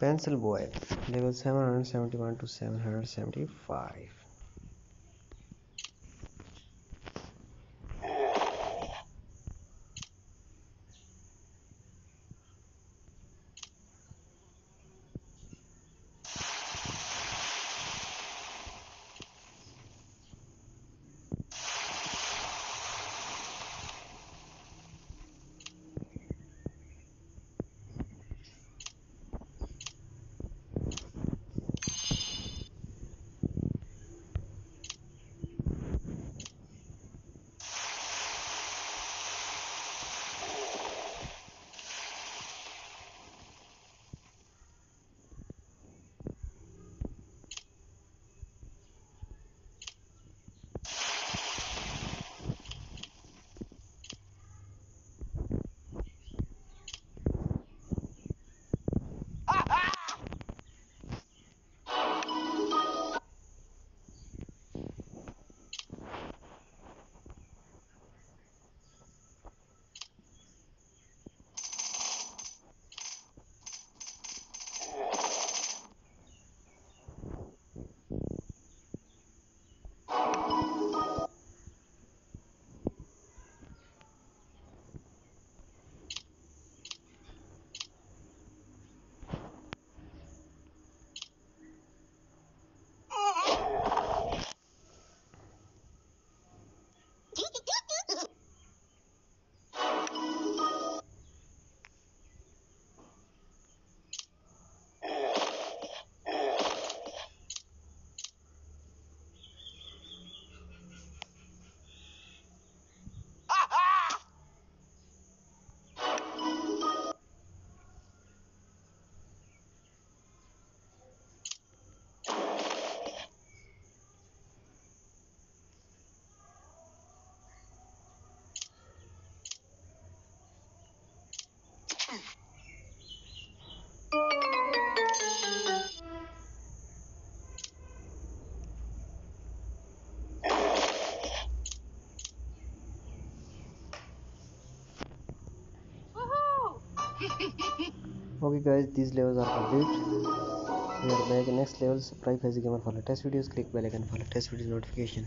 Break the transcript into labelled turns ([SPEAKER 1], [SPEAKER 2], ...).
[SPEAKER 1] pencil boy level 771 to 775 okay guys these levels are complete. We are back. Next level subscribe Fazie gamer for latest videos click bell icon for latest videos notification